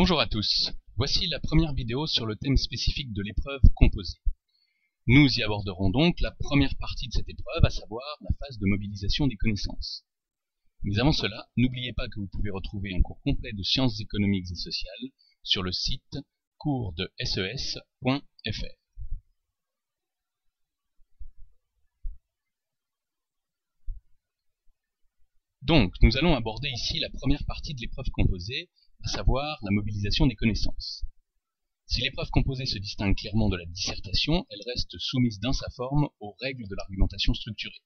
Bonjour à tous, voici la première vidéo sur le thème spécifique de l'épreuve composée. Nous y aborderons donc la première partie de cette épreuve, à savoir la phase de mobilisation des connaissances. Mais avant cela, n'oubliez pas que vous pouvez retrouver un cours complet de sciences économiques et sociales sur le site coursdeses.fr. Donc, nous allons aborder ici la première partie de l'épreuve composée, à savoir la mobilisation des connaissances. Si l'épreuve composée se distingue clairement de la dissertation, elle reste soumise dans sa forme aux règles de l'argumentation structurée.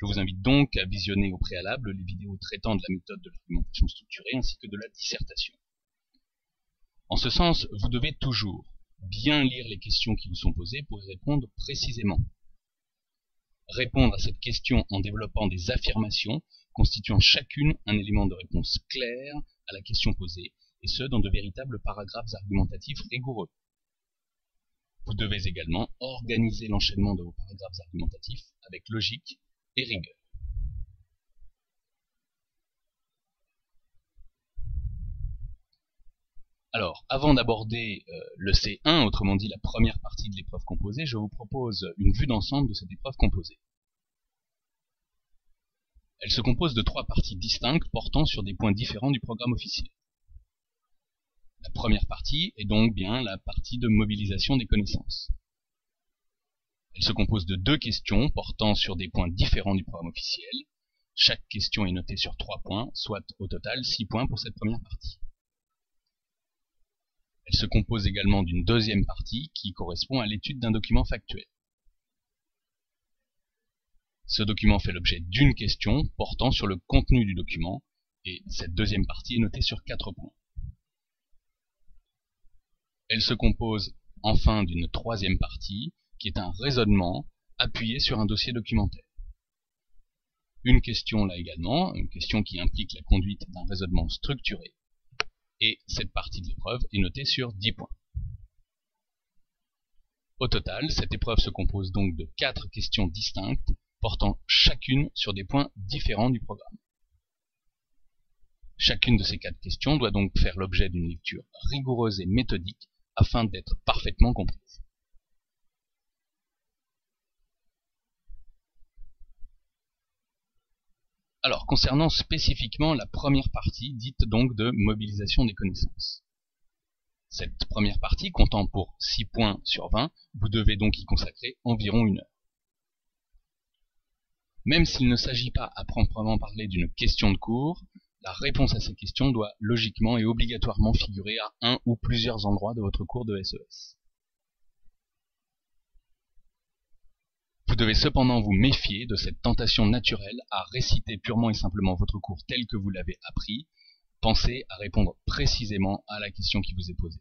Je vous invite donc à visionner au préalable les vidéos traitant de la méthode de l'argumentation structurée ainsi que de la dissertation. En ce sens, vous devez toujours bien lire les questions qui vous sont posées pour y répondre précisément. Répondre à cette question en développant des affirmations constituant chacune un élément de réponse clair à la question posée, et ce dans de véritables paragraphes argumentatifs rigoureux. Vous devez également organiser l'enchaînement de vos paragraphes argumentatifs avec logique et rigueur. Alors, avant d'aborder euh, le C1, autrement dit la première partie de l'épreuve composée, je vous propose une vue d'ensemble de cette épreuve composée. Elle se compose de trois parties distinctes portant sur des points différents du programme officiel. La première partie est donc bien la partie de mobilisation des connaissances. Elle se compose de deux questions portant sur des points différents du programme officiel. Chaque question est notée sur trois points, soit au total six points pour cette première partie. Elle se compose également d'une deuxième partie qui correspond à l'étude d'un document factuel. Ce document fait l'objet d'une question portant sur le contenu du document, et cette deuxième partie est notée sur quatre points. Elle se compose enfin d'une troisième partie, qui est un raisonnement appuyé sur un dossier documentaire. Une question là également, une question qui implique la conduite d'un raisonnement structuré, et cette partie de l'épreuve est notée sur 10 points. Au total, cette épreuve se compose donc de quatre questions distinctes portant chacune sur des points différents du programme. Chacune de ces quatre questions doit donc faire l'objet d'une lecture rigoureuse et méthodique afin d'être parfaitement comprise. Alors, concernant spécifiquement la première partie, dite donc de mobilisation des connaissances. Cette première partie, comptant pour 6 points sur 20, vous devez donc y consacrer environ une heure. Même s'il ne s'agit pas à proprement parler d'une question de cours, la réponse à ces questions doit logiquement et obligatoirement figurer à un ou plusieurs endroits de votre cours de SES. E vous devez cependant vous méfier de cette tentation naturelle à réciter purement et simplement votre cours tel que vous l'avez appris. Pensez à répondre précisément à la question qui vous est posée.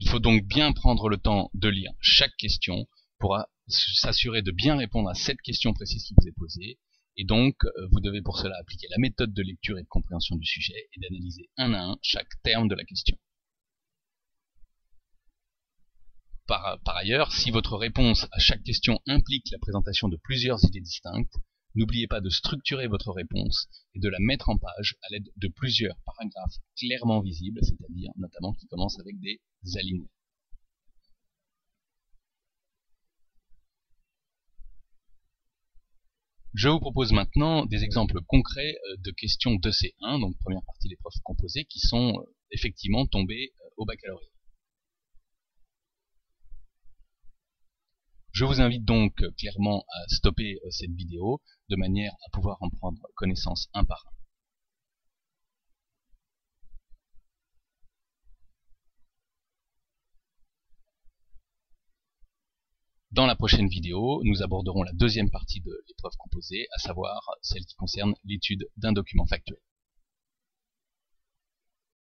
Il faut donc bien prendre le temps de lire chaque question pour s'assurer de bien répondre à cette question précise qui vous est posée. Et donc, euh, vous devez pour cela appliquer la méthode de lecture et de compréhension du sujet et d'analyser un à un chaque terme de la question. Par, par, ailleurs, si votre réponse à chaque question implique la présentation de plusieurs idées distinctes, n'oubliez pas de structurer votre réponse et de la mettre en page à l'aide de plusieurs paragraphes clairement visibles, c'est-à-dire notamment qui commencent avec des alinéas. Je vous propose maintenant des exemples concrets euh, de questions de C1, donc première partie des profs composés, qui sont euh, effectivement tombées euh, au baccalauréat. Je vous invite donc clairement à stopper cette vidéo de manière à pouvoir en prendre connaissance un par un. Dans la prochaine vidéo, nous aborderons la deuxième partie de l'épreuve composée, à savoir celle qui concerne l'étude d'un document factuel.